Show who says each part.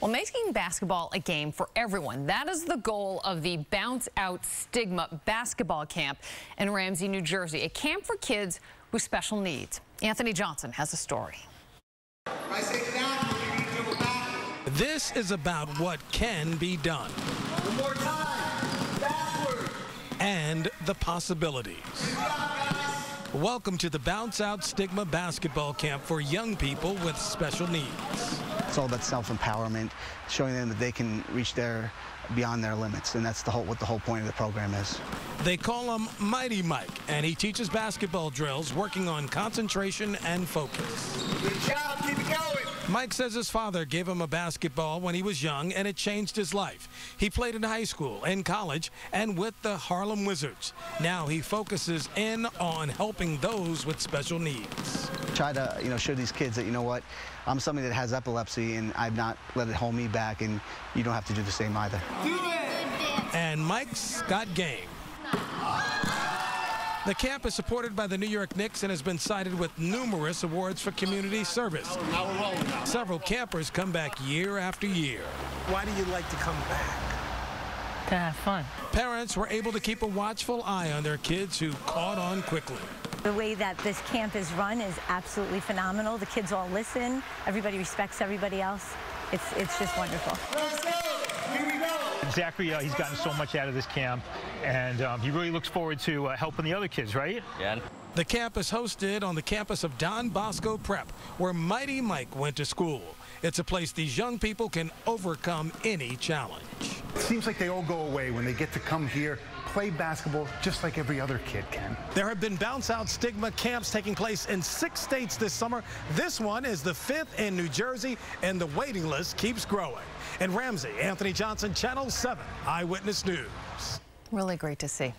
Speaker 1: Well, making basketball a game for everyone. That is the goal of the Bounce Out Stigma Basketball Camp in Ramsey, New Jersey, a camp for kids with special needs. Anthony Johnson has a story.
Speaker 2: This is about what can be done. And the possibilities. Welcome to the Bounce Out Stigma Basketball Camp for young people with special needs.
Speaker 3: It's all about self-empowerment, showing them that they can reach their beyond their limits, and that's the whole what the whole point of the program is.
Speaker 2: They call him Mighty Mike, and he teaches basketball drills, working on concentration and focus.
Speaker 4: Good job, keep it going.
Speaker 2: Mike says his father gave him a basketball when he was young, and it changed his life. He played in high school and college and with the Harlem Wizards. Now he focuses in on helping those with special needs.
Speaker 3: Try to, you know, show these kids that, you know what, I'm somebody that has epilepsy, and I've not let it hold me back, and you don't have to do the same either.
Speaker 2: And Mike's got game. The camp is supported by the New York Knicks and has been cited with numerous awards for community service. Oh, Several campers come back year after year. Why do you like to come back?
Speaker 5: To have fun.
Speaker 2: Parents were able to keep a watchful eye on their kids who caught on quickly.
Speaker 6: The way that this camp is run is absolutely phenomenal. The kids all listen. Everybody respects everybody else. It's, it's just wonderful.
Speaker 7: Zachary, uh, he's gotten so much out of this camp, and um, he really looks forward to uh, helping the other kids, right?
Speaker 8: Yeah.
Speaker 2: The camp is hosted on the campus of Don Bosco Prep, where Mighty Mike went to school. It's a place these young people can overcome any challenge.
Speaker 4: It seems like they all go away when they get to come here, play basketball just like every other kid can.
Speaker 2: There have been bounce out stigma camps taking place in six states this summer. This one is the fifth in New Jersey, and the waiting list keeps growing. In Ramsey, Anthony Johnson, Channel 7 Eyewitness News.
Speaker 1: Really great to see.